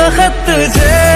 चाहत तुझे